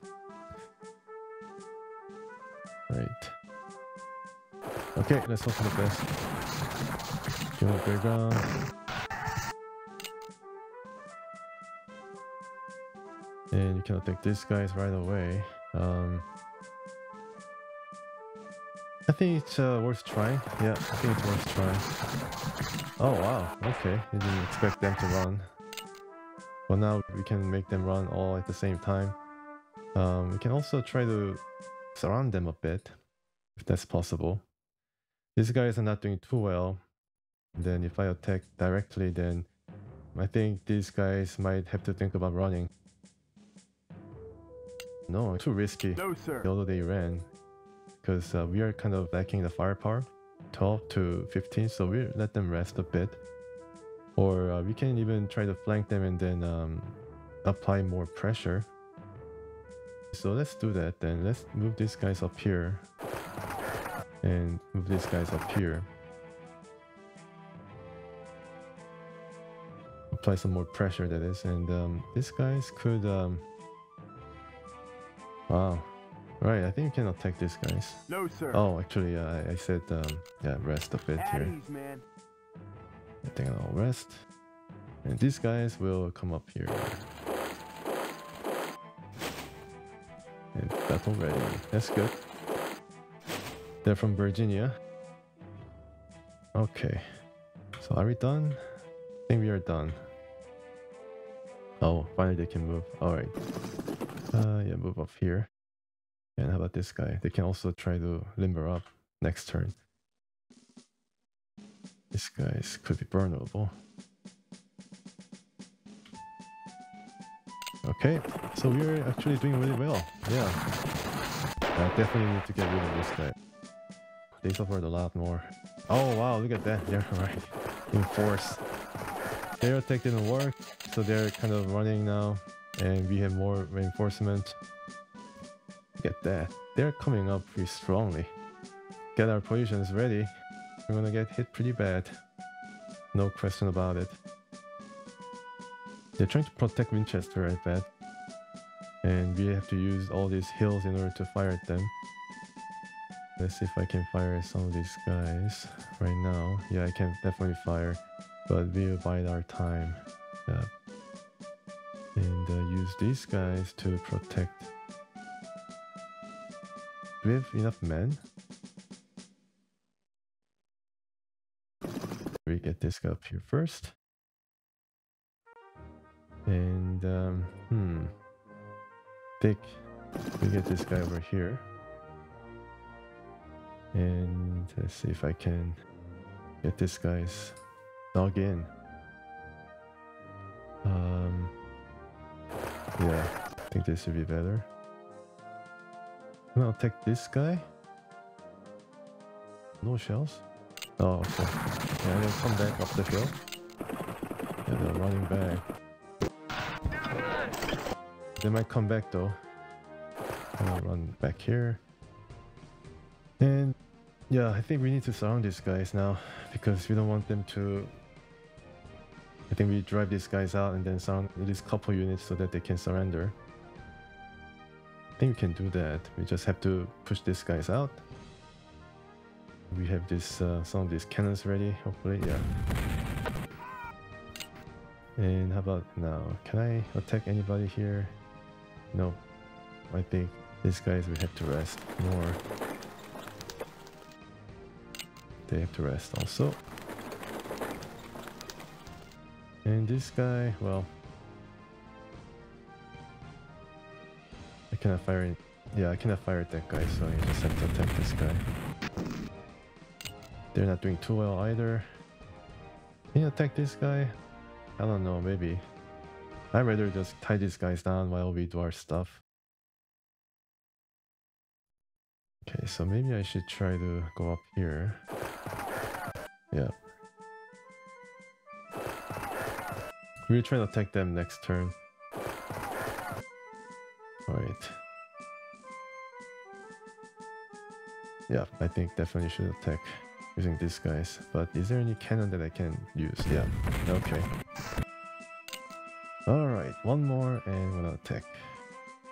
Right. Okay, let's hope for the best. Give up And you can attack these guys right away. Um, I think it's uh, worth trying. Yeah, I think it's worth trying. Oh wow, okay. I didn't expect them to run. But now we can make them run all at the same time. Um, we can also try to surround them a bit, if that's possible. These guys are not doing too well. Then if I attack directly, then I think these guys might have to think about running. No, too risky. No, sir. although they ran because uh, we are kind of lacking the firepower. 12 to 15 so we let them rest a bit. Or uh, we can even try to flank them and then um, apply more pressure. So let's do that then. Let's move these guys up here. And move these guys up here. Apply some more pressure that is. And um, these guys could um, wow right i think you can attack these guys No, sir. Oh, actually, uh, I, I said, um, yeah, rest a bit At here. ease, man. I think I'll rest. And these guys will come up here. And battle ready. That's good. They're from Virginia. Okay. So are we done? I think we are done. Oh, finally they can move. Alright. Uh, yeah, move up here. And how about this guy? They can also try to limber up next turn. These guys could be burnable. Okay, so we're actually doing really well. Yeah. I definitely need to get rid of this guy. They suffered a lot more. Oh wow, look at that. <laughs> Yeah, right. In force. Their attack didn't work, so they're kind of running now. And we have more reinforcement. At that. They're coming up pretty strongly. Get our positions ready. We're gonna get hit pretty bad. No question about it. They're trying to protect Winchester, I bet. And we have to use all these hills in order to fire at them. Let's see if I can fire some of these guys right now. Yeah, I can definitely fire, but we'll bide our time. Yeah. And uh, use these guys to protect. Do we have enough men? We get this guy up here first. And, um, hmm. Dick, we get this guy over here. And let's see if I can get this guy's dog in. Um, yeah, I think this would be better. And I'll take this guy. No shells? Oh, okay. Yeah, they'll come back up the hill. Yeah, they're running back. They might come back though. I'll run back here. And yeah, I think we need to surround these guys now because we don't want them to. I think we drive these guys out and then surround at least couple units so that they can surrender. I think we can do that. We just have to push these guys out. We have this uh, some of these cannons ready. Hopefully, yeah. And how about now? Can I attack anybody here? No. I think these guys we have to rest more. They have to rest also. And this guy, well, I cannot fire it. Yeah, I cannot fire at that guy, so I just have to attack this guy. They're not doing too well either. Can you attack this guy? I don't know, maybe. I'd rather just tie these guys down while we do our stuff. Okay, so maybe I should try to go up here. Yeah. We'll trying to attack them next turn. Alright. Yeah, I think definitely should attack using these guys. But is there any cannon that I can use? Yeah, okay. Alright, one more and we'll attack.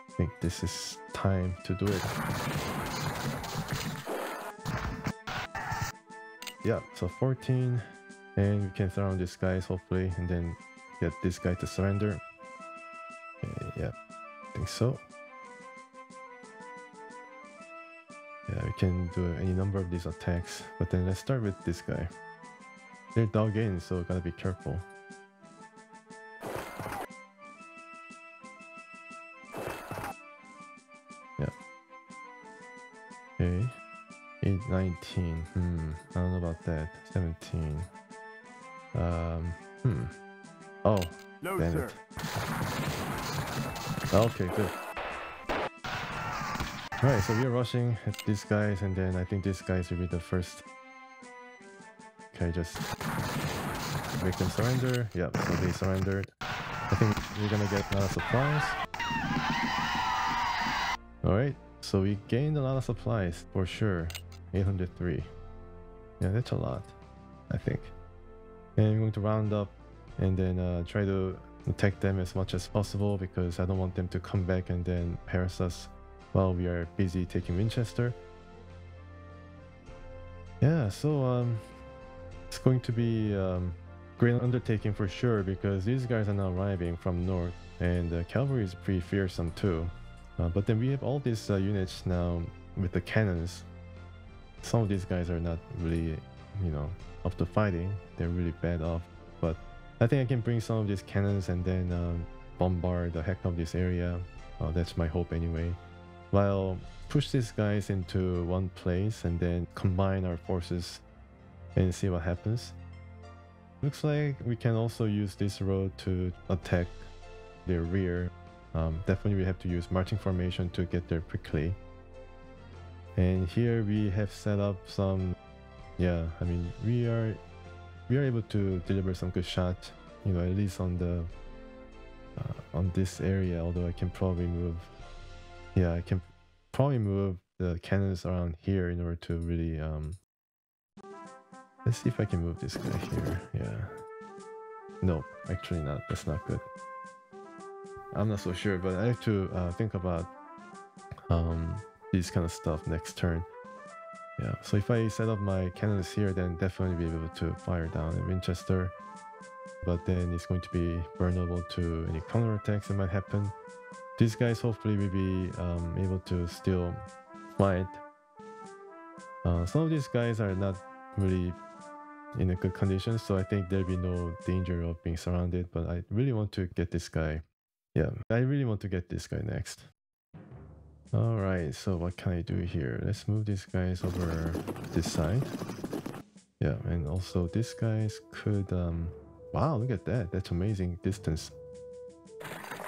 I think this is time to do it. Yeah, so 14 and we can surround these guys hopefully and then get this guy to surrender. Okay, yeah, I think so. Yeah, we can do any number of these attacks, but then let's start with this guy. They're dug in, so gotta be careful. Yeah. Okay. 8, 19. Hmm. I don't know about that. 17. Um. Hmm. Oh. No, Damn sir. it. Oh, okay, good. Alright, so we are rushing at these guys, and then I think these guys will be the first. Okay, just make them surrender. Yep, so they surrendered. I think we're gonna get a lot of supplies. Alright, so we gained a lot of supplies for sure. 803. Yeah, that's a lot, I think. And I'm going to round up and then uh, try to attack them as much as possible because I don't want them to come back and then harass us while we are busy taking Winchester. Yeah, so um, it's going to be um, great undertaking for sure because these guys are now arriving from north and the cavalry is pretty fearsome too. Uh, but then we have all these uh, units now with the cannons. Some of these guys are not really, you know, up to fighting. They're really bad off. I think I can bring some of these cannons and then um, bombard the heck out of this area. Uh, that's my hope anyway. While push these guys into one place and then combine our forces and see what happens. Looks like we can also use this road to attack their rear. Um, definitely we have to use marching formation to get there quickly. And here we have set up some, yeah, I mean, we are we are able to deliver some good shots, you know, at least on the uh, on this area. Although I can probably move, yeah, I can probably move the cannons around here in order to really. Um, let's see if I can move this guy here. Yeah, no, actually not. That's not good. I'm not so sure, but I have to uh, think about um, this kind of stuff next turn. Yeah, so if I set up my cannons here, then definitely be able to fire down at Winchester. But then it's going to be vulnerable to any counterattacks that might happen. These guys hopefully will be um, able to still fight. Uh, some of these guys are not really in a good condition, so I think there'll be no danger of being surrounded. But I really want to get this guy. Yeah, I really want to get this guy next. Alright, so what can I do here? Let's move these guys over this side. Yeah, and also these guys could... Um, wow, look at that. That's amazing distance.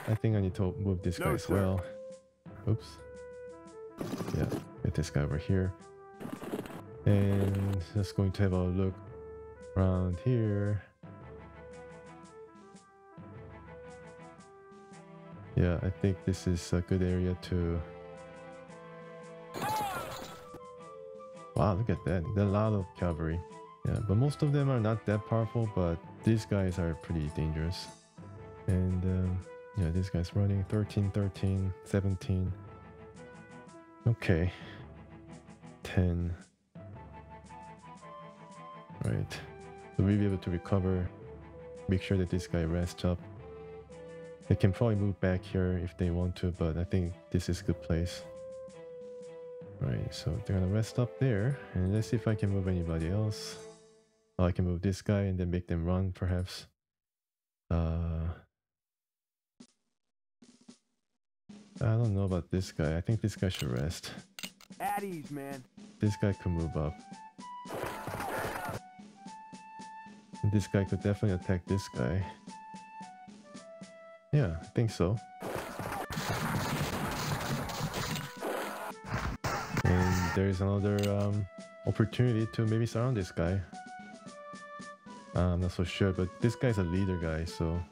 I think I need to move this guy as well. Oops. Yeah, get this guy over here. And just going to have a look around here. Yeah, I think this is a good area to Wow, look at that. A lot of cavalry. Yeah, but most of them are not that powerful, but these guys are pretty dangerous. And um, yeah, this guy's running 13, 13, 17. Okay. 10. Right. So we'll be able to recover. Make sure that this guy rests up. They can probably move back here if they want to, but I think this is a good place. Right, so they're gonna rest up there, and let's see if I can move anybody else. Oh, I can move this guy and then make them run, perhaps. Uh, I don't know about this guy. I think this guy should rest. At ease, man. This guy could move up. And this guy could definitely attack this guy. Yeah, I think so. There's another um, opportunity to maybe surround this guy. Uh, I'm not so sure, but this guy's a leader guy, so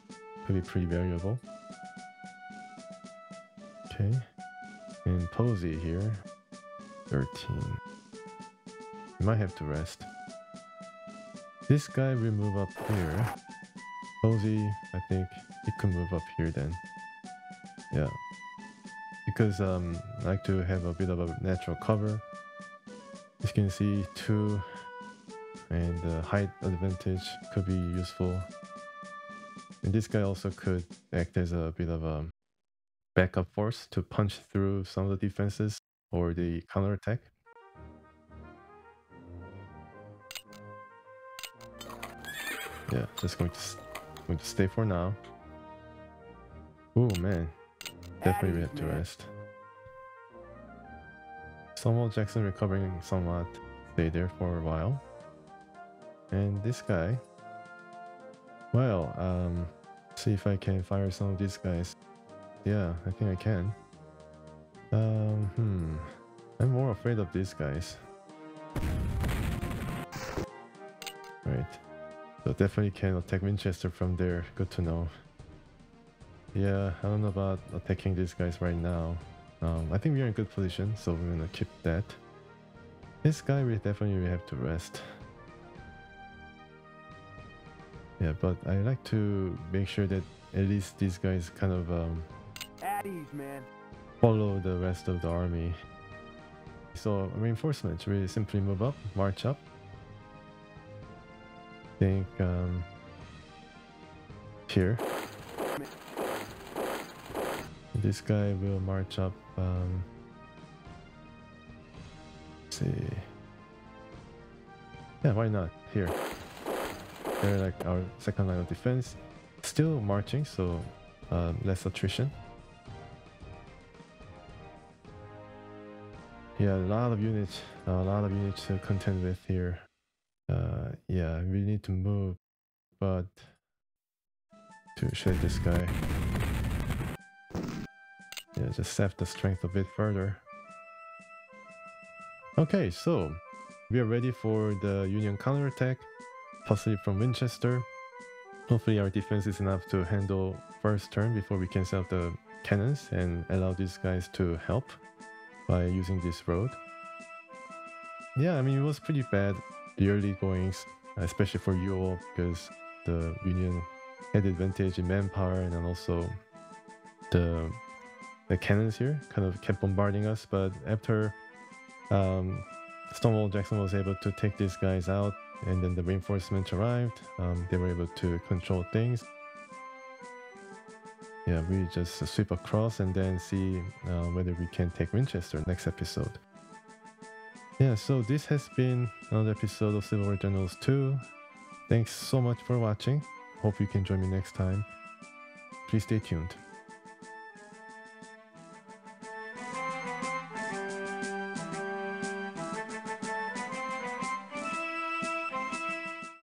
could be pretty variable. Okay. And Posey here. 13. You might have to rest. This guy will move up here. Posey, I think he can move up here then. Yeah. Because um, I like to have a bit of a natural cover. Can see, two and the height advantage could be useful. And this guy also could act as a bit of a backup force to punch through some of the defenses or the counterattack. Yeah, just going to, going to stay for now. Oh man, definitely we have to rest. Samuel Jackson recovering somewhat, stay there for a while. And this guy, well, um, see if I can fire some of these guys. Yeah, I think I can. Um, hmm. I'm more afraid of these guys. Right. So definitely can attack Winchester from there. Good to know. Yeah, I don't know about attacking these guys right now. Um, I think we're in good position, so we're gonna keep that. This guy we definitely have to rest. Yeah, but I like to make sure that at least these guys kind of um, At ease, man. follow the rest of the army. So reinforcements, we simply move up, march up. think um, here. This guy will march up. Um, see. Yeah, why not? Here. They're like our second line of defense. Still marching, so um, less attrition. Yeah, a lot of units, a lot of units to contend with here. Uh, yeah, we need to move, but to shed this guy. Just sap the strength a bit further. Okay, so we are ready for the Union counterattack, possibly from Winchester. Hopefully our defense is enough to handle first turn before we can set up the cannons and allow these guys to help by using this road. Yeah, I mean, it was pretty bad, the early goings, especially for Ewell, because the Union had advantage in manpower and then also the the cannons here kind of kept bombarding us. But after um, Stonewall Jackson was able to take these guys out, and then the reinforcements arrived, um, they were able to control things. Yeah, we just sweep across and then see uh, whether we can take Winchester next episode. Yeah, so this has been another episode of Civil War Generals 2. Thanks so much for watching. Hope you can join me next time. Please stay tuned.